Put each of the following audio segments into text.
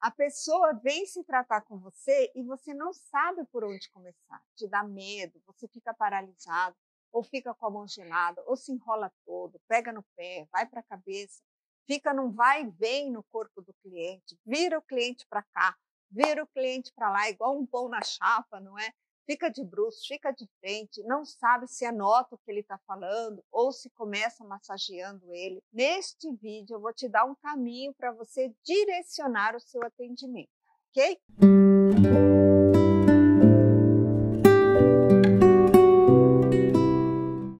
A pessoa vem se tratar com você e você não sabe por onde começar. Te dá medo, você fica paralisado, ou fica com a mão gelada, ou se enrola todo, pega no pé, vai para a cabeça, fica num vai e vem no corpo do cliente, vira o cliente para cá, vira o cliente para lá, igual um pão na chapa, não é? Fica de bruços, fica de frente, não sabe se anota o que ele está falando ou se começa massageando ele. Neste vídeo eu vou te dar um caminho para você direcionar o seu atendimento, ok?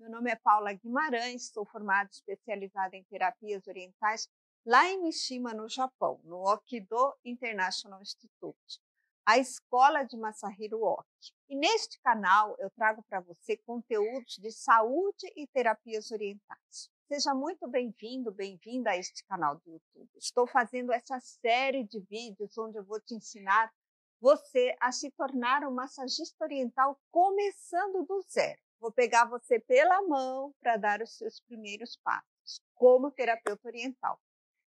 Meu nome é Paula Guimarães, sou formada especializada em terapias orientais lá em Mishima, no Japão, no Okido International Institute, a escola de Masahiro Oki. E neste canal eu trago para você conteúdos de saúde e terapias orientais. Seja muito bem-vindo, bem-vinda a este canal do YouTube. Estou fazendo essa série de vídeos onde eu vou te ensinar você a se tornar um massagista oriental começando do zero. Vou pegar você pela mão para dar os seus primeiros passos como terapeuta oriental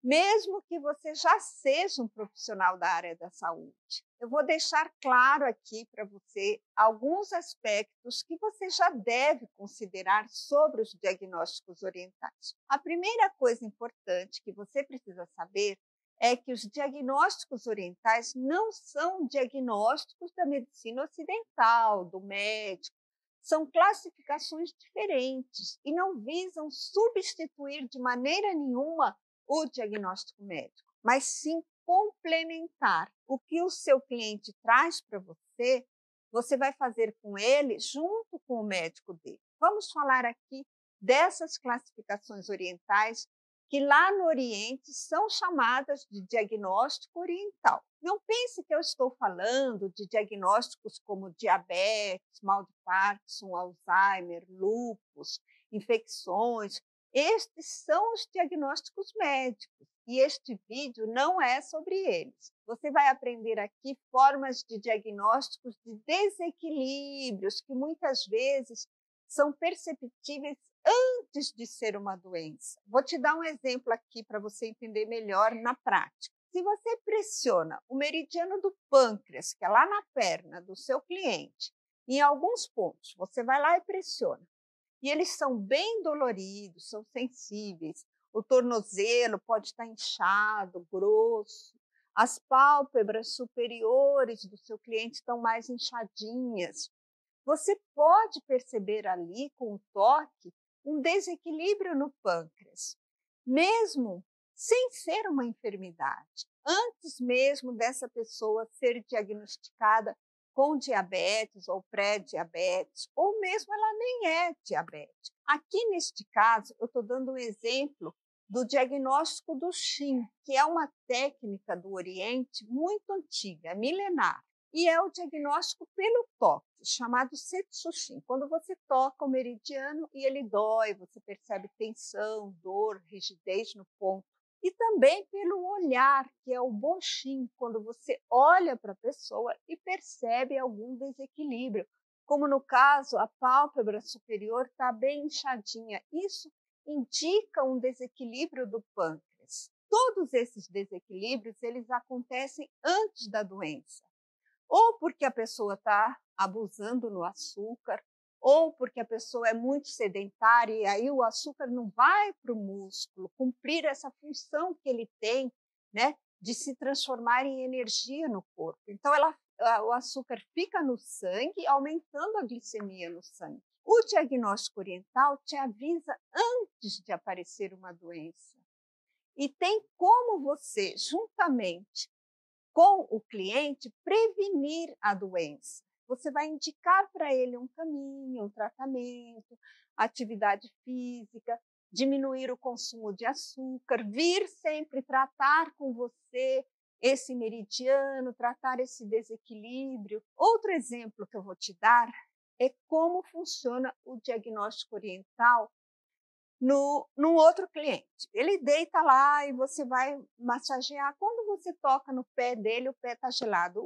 mesmo que você já seja um profissional da área da saúde. Eu vou deixar claro aqui para você alguns aspectos que você já deve considerar sobre os diagnósticos orientais. A primeira coisa importante que você precisa saber é que os diagnósticos orientais não são diagnósticos da medicina ocidental, do médico. São classificações diferentes e não visam substituir de maneira nenhuma o diagnóstico médico, mas sim complementar o que o seu cliente traz para você, você vai fazer com ele junto com o médico dele. Vamos falar aqui dessas classificações orientais que lá no Oriente são chamadas de diagnóstico oriental. Não pense que eu estou falando de diagnósticos como diabetes, mal de Parkinson, Alzheimer, lúpus, infecções, estes são os diagnósticos médicos e este vídeo não é sobre eles. Você vai aprender aqui formas de diagnósticos de desequilíbrios que muitas vezes são perceptíveis antes de ser uma doença. Vou te dar um exemplo aqui para você entender melhor na prática. Se você pressiona o meridiano do pâncreas, que é lá na perna do seu cliente, em alguns pontos, você vai lá e pressiona. E eles são bem doloridos, são sensíveis. O tornozelo pode estar inchado, grosso. As pálpebras superiores do seu cliente estão mais inchadinhas. Você pode perceber ali, com o toque, um desequilíbrio no pâncreas, mesmo sem ser uma enfermidade. Antes mesmo dessa pessoa ser diagnosticada com diabetes ou pré-diabetes, ou mesmo ela nem é diabetes. Aqui neste caso, eu estou dando um exemplo do diagnóstico do Shin, que é uma técnica do Oriente muito antiga, milenar, e é o diagnóstico pelo toque, chamado Setsushin. Quando você toca o meridiano e ele dói, você percebe tensão, dor, rigidez no ponto e também pelo olhar, que é o bochin, quando você olha para a pessoa e percebe algum desequilíbrio, como no caso a pálpebra superior está bem inchadinha. Isso indica um desequilíbrio do pâncreas. Todos esses desequilíbrios eles acontecem antes da doença, ou porque a pessoa está abusando no açúcar, ou porque a pessoa é muito sedentária e aí o açúcar não vai para o músculo cumprir essa função que ele tem, né, de se transformar em energia no corpo. Então ela, o açúcar fica no sangue, aumentando a glicemia no sangue. O diagnóstico oriental te avisa antes de aparecer uma doença. E tem como você, juntamente com o cliente, prevenir a doença você vai indicar para ele um caminho, um tratamento, atividade física, diminuir o consumo de açúcar, vir sempre tratar com você esse meridiano, tratar esse desequilíbrio. Outro exemplo que eu vou te dar é como funciona o diagnóstico oriental no, no outro cliente. Ele deita lá e você vai massagear. Quando você toca no pé dele, o pé está gelado.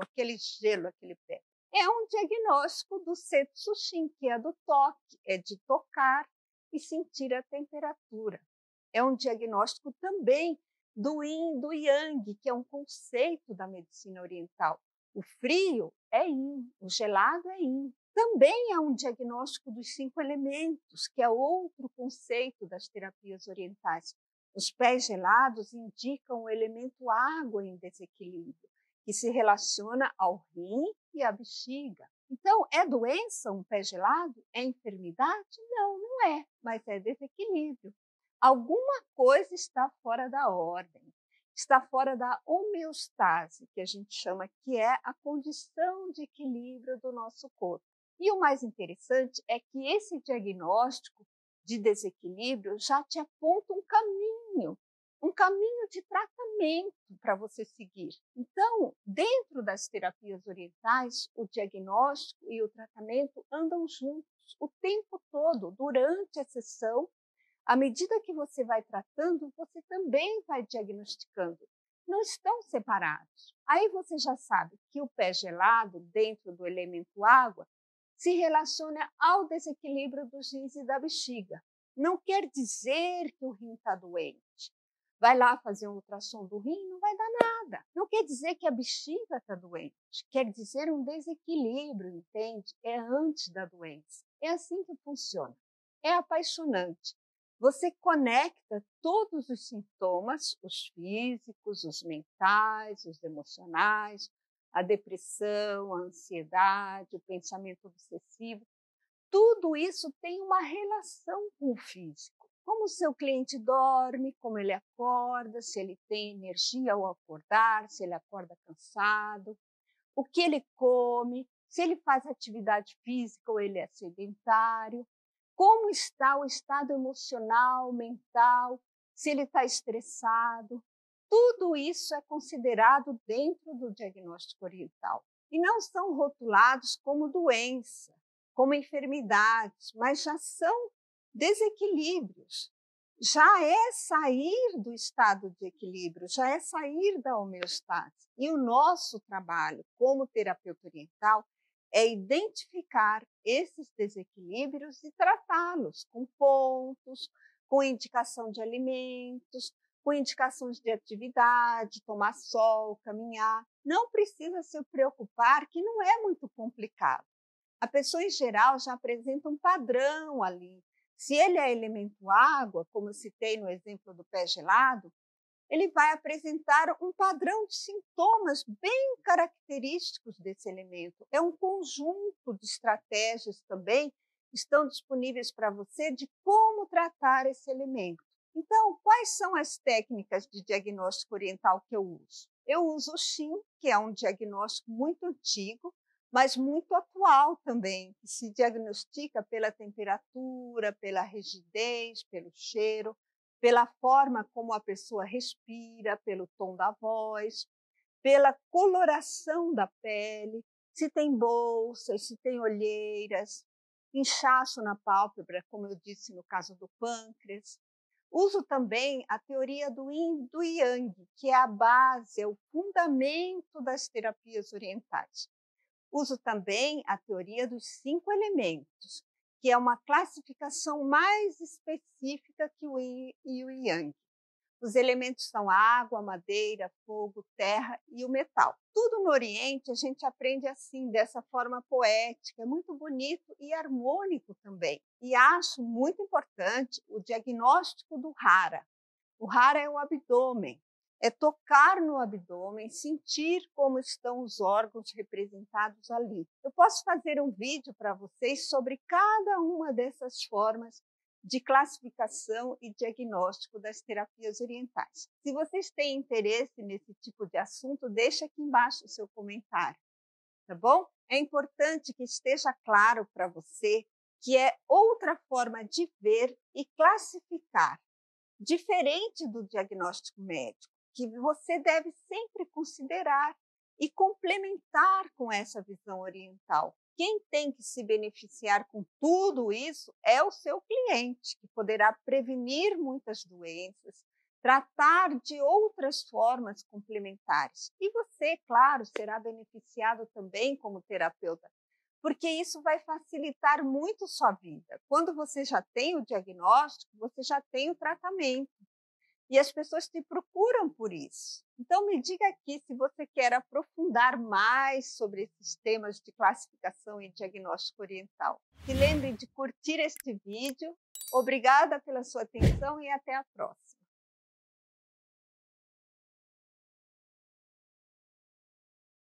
Aquele gelo, aquele pé. É um diagnóstico do Setsushin, que é do toque, é de tocar e sentir a temperatura. É um diagnóstico também do yin do yang, que é um conceito da medicina oriental. O frio é yin, o gelado é yin. Também há um diagnóstico dos cinco elementos, que é outro conceito das terapias orientais. Os pés gelados indicam o elemento água em desequilíbrio, que se relaciona ao rim e à bexiga. Então, é doença um pé gelado? É enfermidade? Não, não é, mas é desequilíbrio. Alguma coisa está fora da ordem, está fora da homeostase, que a gente chama que é a condição de equilíbrio do nosso corpo. E o mais interessante é que esse diagnóstico de desequilíbrio já te aponta um caminho, um caminho de tratamento para você seguir. Então, dentro das terapias orientais, o diagnóstico e o tratamento andam juntos o tempo todo, durante a sessão. À medida que você vai tratando, você também vai diagnosticando. Não estão separados. Aí você já sabe que o pé gelado, dentro do elemento água, se relaciona ao desequilíbrio dos rins e da bexiga. Não quer dizer que o rim está doente. Vai lá fazer um ultrassom do rim, não vai dar nada. Não quer dizer que a bexiga está doente. Quer dizer um desequilíbrio, entende? É antes da doença. É assim que funciona. É apaixonante. Você conecta todos os sintomas, os físicos, os mentais, os emocionais, a depressão, a ansiedade, o pensamento obsessivo, tudo isso tem uma relação com o físico. Como o seu cliente dorme, como ele acorda, se ele tem energia ao acordar, se ele acorda cansado, o que ele come, se ele faz atividade física ou ele é sedentário, como está o estado emocional, mental, se ele está estressado, tudo isso é considerado dentro do diagnóstico oriental. E não são rotulados como doença, como enfermidades, mas já são desequilíbrios. Já é sair do estado de equilíbrio, já é sair da homeostase. E o nosso trabalho como terapeuta oriental é identificar esses desequilíbrios e tratá-los com pontos, com indicação de alimentos, com indicações de atividade, tomar sol, caminhar. Não precisa se preocupar, que não é muito complicado. A pessoa, em geral, já apresenta um padrão ali. Se ele é elemento água, como eu citei no exemplo do pé gelado, ele vai apresentar um padrão de sintomas bem característicos desse elemento. É um conjunto de estratégias também que estão disponíveis para você de como tratar esse elemento. Então, quais são as técnicas de diagnóstico oriental que eu uso? Eu uso o XIM, que é um diagnóstico muito antigo, mas muito atual também, que se diagnostica pela temperatura, pela rigidez, pelo cheiro, pela forma como a pessoa respira, pelo tom da voz, pela coloração da pele, se tem bolsas, se tem olheiras, inchaço na pálpebra, como eu disse no caso do pâncreas, Uso também a teoria do Yin do Yang, que é a base, é o fundamento das terapias orientais. Uso também a teoria dos cinco elementos, que é uma classificação mais específica que o Yin e o Yang. Os elementos são água, madeira, fogo, terra e o metal. Tudo no Oriente a gente aprende assim, dessa forma poética, é muito bonito e harmônico também. E acho muito importante o diagnóstico do Hara. O Hara é o abdômen, é tocar no abdômen, sentir como estão os órgãos representados ali. Eu posso fazer um vídeo para vocês sobre cada uma dessas formas de classificação e diagnóstico das terapias orientais. Se vocês têm interesse nesse tipo de assunto, deixa aqui embaixo o seu comentário, tá bom? É importante que esteja claro para você que é outra forma de ver e classificar, diferente do diagnóstico médico, que você deve sempre considerar e complementar com essa visão oriental, quem tem que se beneficiar com tudo isso é o seu cliente, que poderá prevenir muitas doenças, tratar de outras formas complementares. E você, claro, será beneficiado também como terapeuta, porque isso vai facilitar muito sua vida. Quando você já tem o diagnóstico, você já tem o tratamento. E as pessoas te procuram por isso. Então, me diga aqui se você quer aprofundar mais sobre esses temas de classificação e diagnóstico oriental. Se lembre de curtir este vídeo. Obrigada pela sua atenção e até a próxima.